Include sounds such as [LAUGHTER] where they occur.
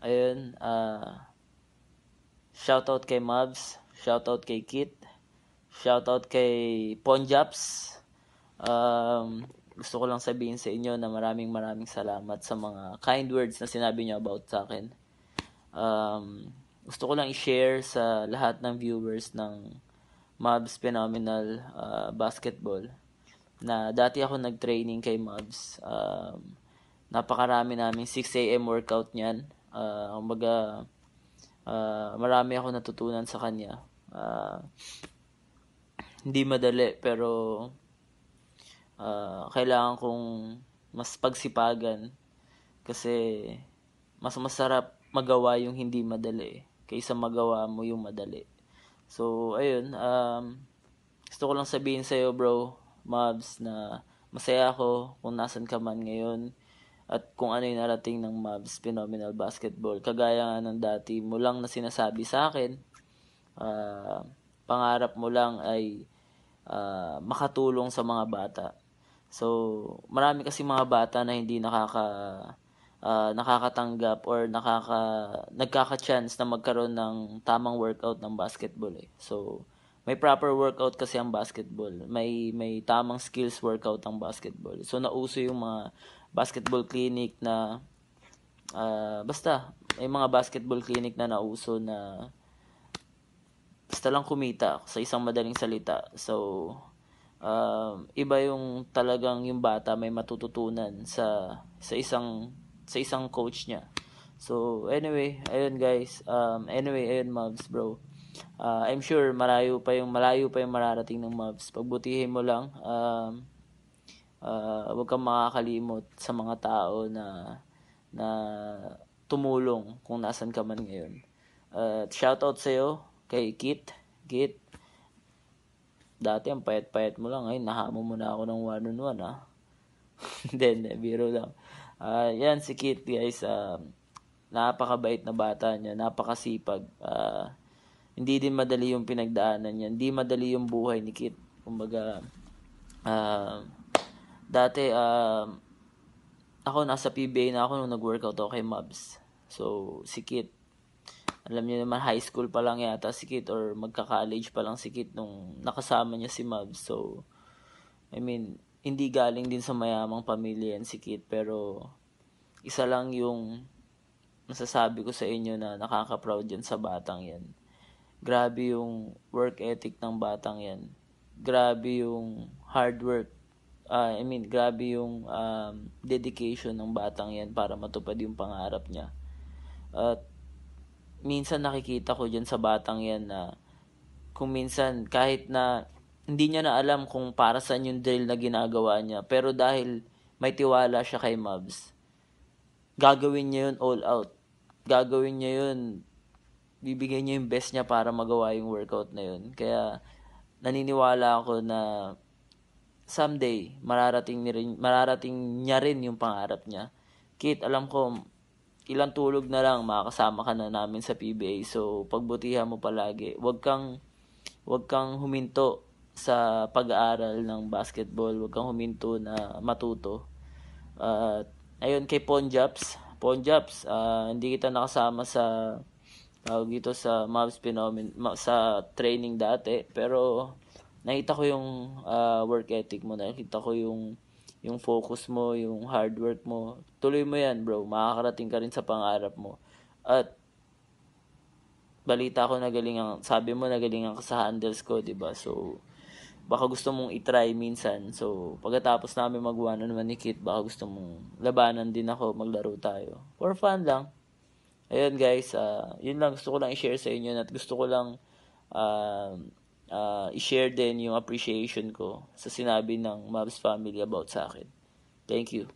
ayun, uh, shoutout kay Mavs, shoutout kay Kit, shoutout kay Ponjaps. Um, gusto ko lang sabihin sa inyo na maraming maraming salamat sa mga kind words na sinabi niyo about sa akin. Um, gusto ko lang i-share sa lahat ng viewers ng Mavs Phenomenal uh, Basketball na dati ako nag-training kay Mavs. Um, napakarami namin 6 a.m. workout niyan. Uh, kumbaga, uh, marami ako natutunan sa kanya. Uh, hindi madali, pero uh, kailangan kong mas pagsipagan kasi mas masarap magawa yung hindi madali kaysa magawa mo yung madali. So, ayun, um, gusto ko lang sabihin sa'yo, bro, Mavs, na masaya ako kung nasan ka man ngayon at kung ano yung narating ng Mavs Phenomenal Basketball. Kagaya nga ng dati mo lang na sinasabi sa akin, uh, pangarap mo lang ay uh, makatulong sa mga bata. So, marami kasi mga bata na hindi nakaka uh, nakakatanggap or nakaka nagkaka-chance na magkaroon ng tamang workout ng basketball eh. So, may proper workout kasi ang basketball. May may tamang skills workout ang basketball. So nauso yung mga basketball clinic na uh, basta may mga basketball clinic na nauso na basta lang kumita sa isang madaling salita. So uh, iba yung talagang yung bata may matututunan sa sa isang sa isang coach niya. So anyway, ayun guys. Um anyway, ayun Mavs bro uh, I'm sure malayo pa yung malayo pa yung mararating ng Mavs. Pagbutihin mo lang um uh, huwag kang makakalimot sa mga tao na na tumulong kung nasan ka man ngayon. Uh, shout out sa iyo kay Kit. Kit. Dati ang payat-payat mo lang ngayon nahamo mo na ako ng one on one ah. [LAUGHS] Hindi, hindi, biro lang. Uh, yan si Kit guys. Uh, napakabait na bata niya, napakasipag. Uh, hindi din madali yung pinagdaanan niya. Hindi madali yung buhay ni Kit. Kumbaga, uh, dati, uh, ako nasa PBA na ako nung nag-workout ako kay Mabs. So, si Kit, alam niyo naman, high school pa lang yata si Kit or magka-college pa lang si Kit nung nakasama niya si Mabs. So, I mean, hindi galing din sa mayamang pamilya yan si Kit, pero isa lang yung masasabi ko sa inyo na nakaka-proud yan sa batang yan grabe yung work ethic ng batang yan. Grabe yung hard work. Uh, I mean, grabe yung um, dedication ng batang yan para matupad yung pangarap niya. At minsan nakikita ko dyan sa batang yan na kung minsan kahit na hindi niya na alam kung para saan yung drill na ginagawa niya. Pero dahil may tiwala siya kay Mavs, gagawin niya yun all out. Gagawin niya yun bibigay niya yung best niya para magawa yung workout na yun. Kaya naniniwala ako na someday mararating ni rin, mararating niya rin yung pangarap niya. Kit, alam ko ilang tulog na lang makakasama ka na namin sa PBA. So pagbutihan mo palagi. Huwag kang huwag kang huminto sa pag-aaral ng basketball. Huwag kang huminto na matuto. Uh, ayun kay Ponjaps. Ponjaps, uh, hindi kita nakasama sa tawag dito sa Mavs Phenomenon sa training dati pero nakita ko yung uh, work ethic mo nakita ko yung yung focus mo yung hard work mo. Tuloy mo yan bro. Makakarating ka rin sa pangarap mo. At balita ko nagaling ang sabi mo nagaling ang sa handles ko di ba? So baka gusto mong i-try minsan. So pagkatapos namin magwa na naman ni Kit baka gusto mong labanan din ako maglaro tayo. For fun lang. Ayun guys, uh, yun lang. Gusto ko lang i-share sa inyo at gusto ko lang uh, uh, i-share din yung appreciation ko sa sinabi ng Mavs family about sa akin. Thank you.